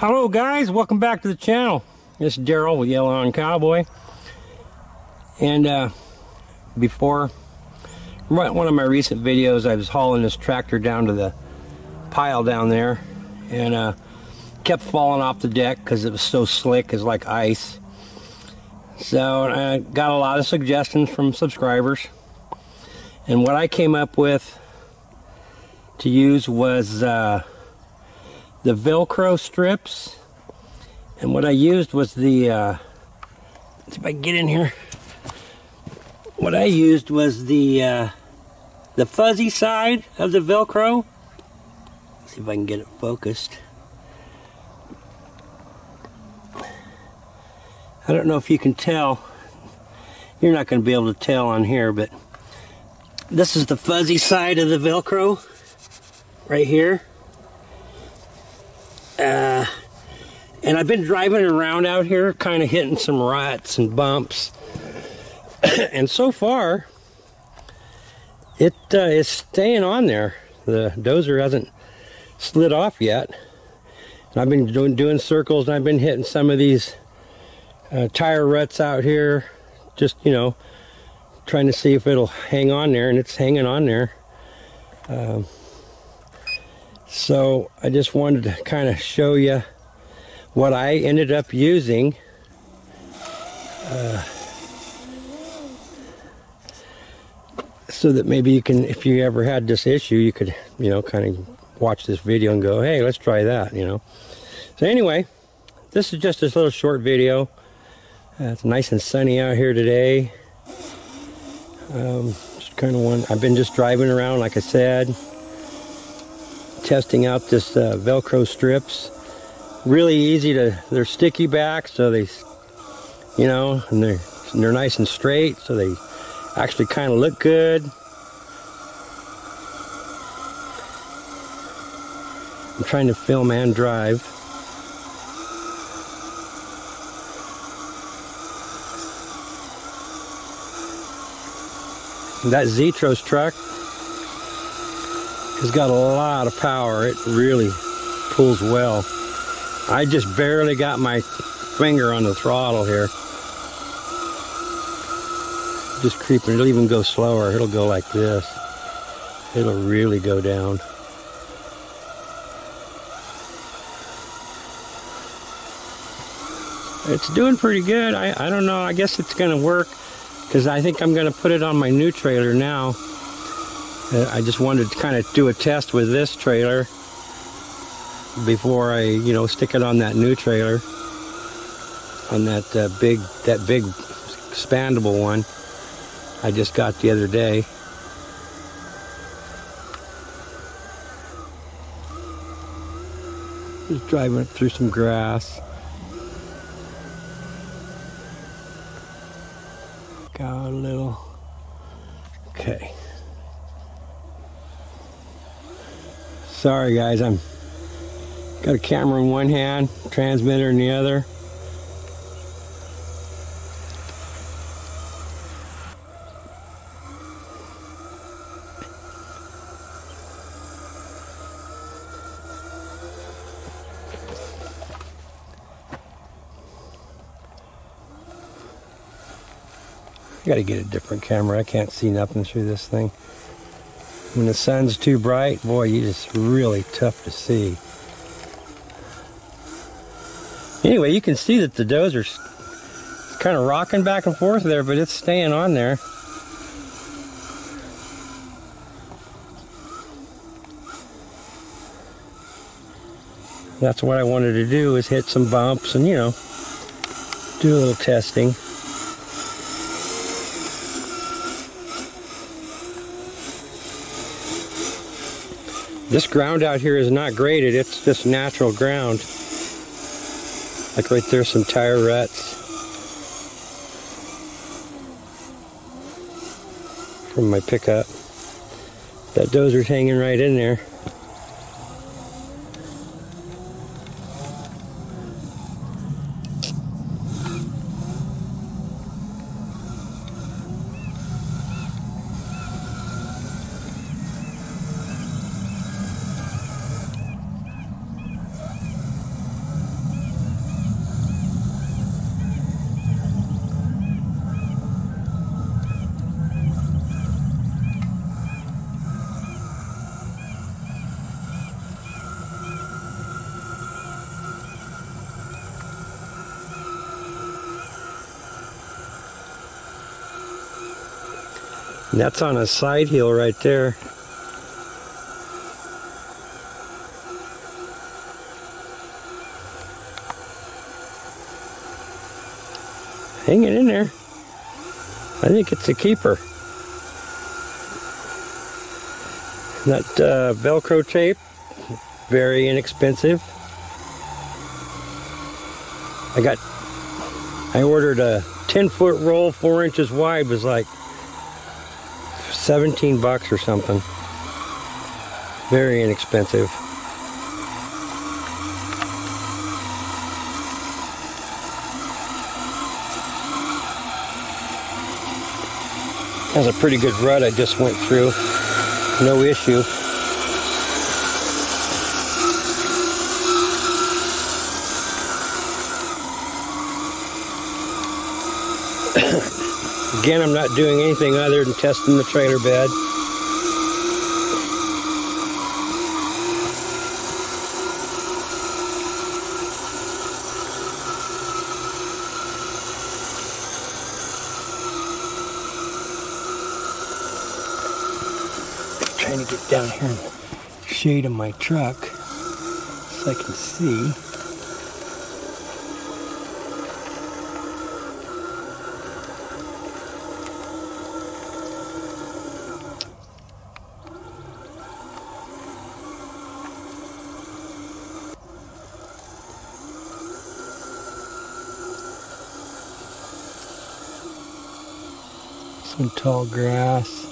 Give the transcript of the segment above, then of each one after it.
Hello guys, welcome back to the channel. This is Daryl with Yellow Iron Cowboy. And uh, before one of my recent videos, I was hauling this tractor down to the pile down there and uh, kept falling off the deck because it was so slick, it's like ice. So I got a lot of suggestions from subscribers. And what I came up with to use was uh, the Velcro strips. And what I used was the, uh, if I get in here. What I used was the, uh, the fuzzy side of the Velcro. Let's see if I can get it focused. I don't know if you can tell. You're not going to be able to tell on here, but this is the fuzzy side of the Velcro right here. Uh, and I've been driving around out here, kind of hitting some ruts and bumps. and so far, it uh, is staying on there. The dozer hasn't slid off yet. And I've been doing, doing circles and I've been hitting some of these uh, tire ruts out here. Just, you know, trying to see if it'll hang on there and it's hanging on there. Um, so I just wanted to kind of show you what I ended up using. Uh, so that maybe you can, if you ever had this issue, you could, you know, kind of watch this video and go, hey, let's try that, you know. So anyway, this is just this little short video. Uh, it's nice and sunny out here today. Um, just kind of one, I've been just driving around, like I said, testing out this uh, Velcro strips. Really easy to, they're sticky back, so they, you know, and they're, and they're nice and straight, so they actually kind of look good. I'm trying to film and drive. That Zetros truck has got a lot of power. It really pulls well. I just barely got my finger on the throttle here. Just creeping. It'll even go slower. It'll go like this. It'll really go down. It's doing pretty good. I, I don't know. I guess it's going to work because I think I'm going to put it on my new trailer now. Uh, I just wanted to kind of do a test with this trailer before I, you know, stick it on that new trailer, on that uh, big, that big expandable one I just got the other day. Just driving it through some grass. Got a little. Okay. Sorry guys, I'm got a camera in one hand, transmitter in the other. I gotta get a different camera. I can't see nothing through this thing. When the sun's too bright, boy, you just really tough to see. Anyway, you can see that the dozer's kind of rocking back and forth there, but it's staying on there. That's what I wanted to do is hit some bumps and, you know, do a little testing. This ground out here is not graded, it's just natural ground. Like right there, some tire ruts. From my pickup. That dozer's hanging right in there. That's on a side hill right there. Hanging in there. I think it's a keeper. That uh, Velcro tape, very inexpensive. I got, I ordered a 10 foot roll, four inches wide, was like 17 bucks or something. Very inexpensive. That's a pretty good rut I just went through. No issue. Again, I'm not doing anything other than testing the trailer bed. Trying to get down here in the shade of my truck so I can see. Some tall grass.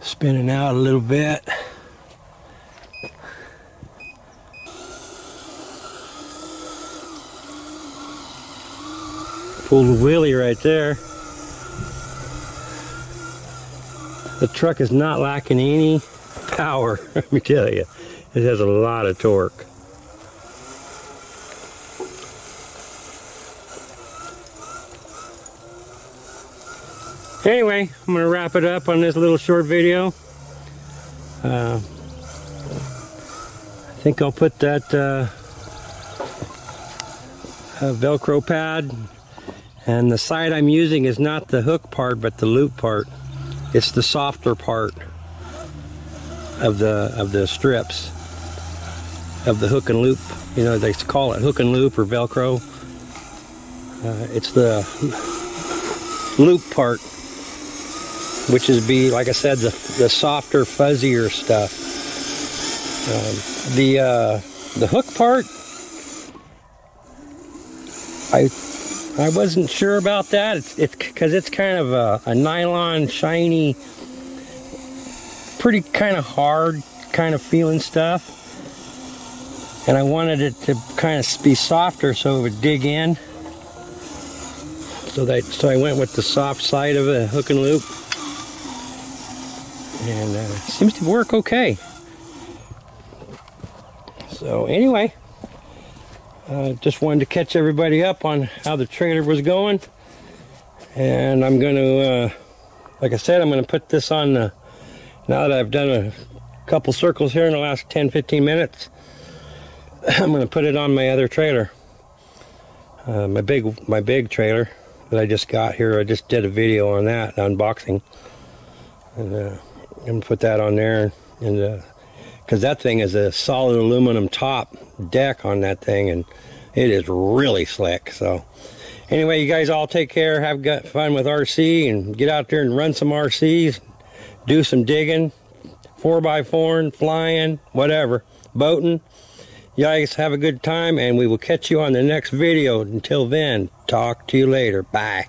Spinning out a little bit. Pulled a wheelie right there. The truck is not lacking any power let me tell you. It has a lot of torque Anyway, I'm going to wrap it up on this little short video. Uh, I think I'll put that uh, uh, Velcro pad and the side I'm using is not the hook part but the loop part. It's the softer part of the of the strips of the hook and loop. You know, they call it hook and loop or Velcro. Uh, it's the loop part which is be like I said the, the softer fuzzier stuff. Um, the uh, the hook part I I wasn't sure about that. It's it's because it's kind of a, a nylon shiny pretty kind of hard kind of feeling stuff. And I wanted it to kind of be softer so it would dig in. So that so I went with the soft side of a hook and loop and uh, seems to work okay. So anyway, uh, just wanted to catch everybody up on how the trailer was going. And I'm going to, uh, like I said, I'm going to put this on the, now that I've done a couple circles here in the last 10-15 minutes, I'm going to put it on my other trailer. Uh, my big my big trailer that I just got here. I just did a video on that unboxing. And uh, put that on there and because uh, that thing is a solid aluminum top deck on that thing and it is really slick so. Anyway you guys all take care have fun with RC and get out there and run some RCs do some digging 4x4 and flying whatever boating. You guys have a good time and we will catch you on the next video. Until then talk to you later. Bye